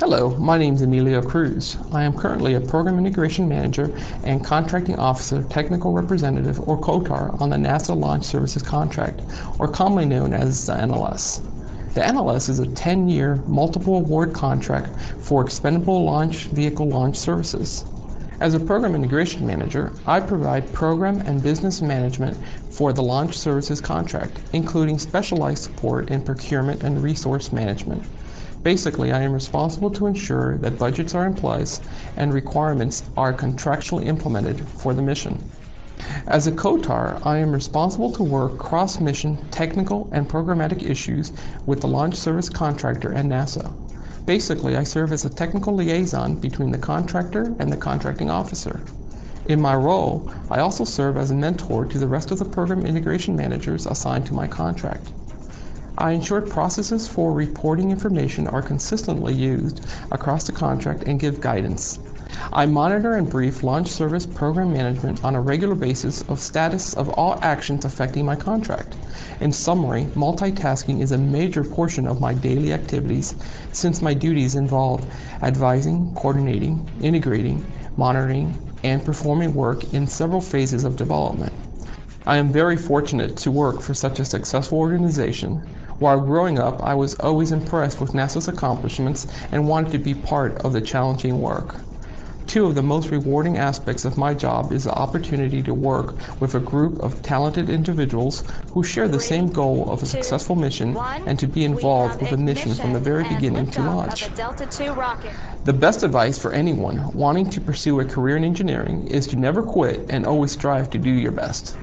Hello, my name is Emilio Cruz. I am currently a Program Integration Manager and Contracting Officer Technical Representative or COTR on the NASA Launch Services Contract, or commonly known as the NLS. The NLS is a 10 year multiple award contract for expendable launch vehicle launch services. As a Program Integration Manager, I provide program and business management for the Launch Services contract, including specialized support in procurement and resource management. Basically, I am responsible to ensure that budgets are in place and requirements are contractually implemented for the mission. As a COTR, I am responsible to work cross-mission technical and programmatic issues with the launch service contractor and NASA. Basically, I serve as a technical liaison between the contractor and the contracting officer. In my role, I also serve as a mentor to the rest of the program integration managers assigned to my contract. I ensure processes for reporting information are consistently used across the contract and give guidance. I monitor and brief launch service program management on a regular basis of status of all actions affecting my contract. In summary, multitasking is a major portion of my daily activities since my duties involve advising, coordinating, integrating, monitoring, and performing work in several phases of development. I am very fortunate to work for such a successful organization while growing up, I was always impressed with NASA's accomplishments and wanted to be part of the challenging work. Two of the most rewarding aspects of my job is the opportunity to work with a group of talented individuals who share the same goal of a successful mission and to be involved with a mission from the very beginning to launch. The best advice for anyone wanting to pursue a career in engineering is to never quit and always strive to do your best.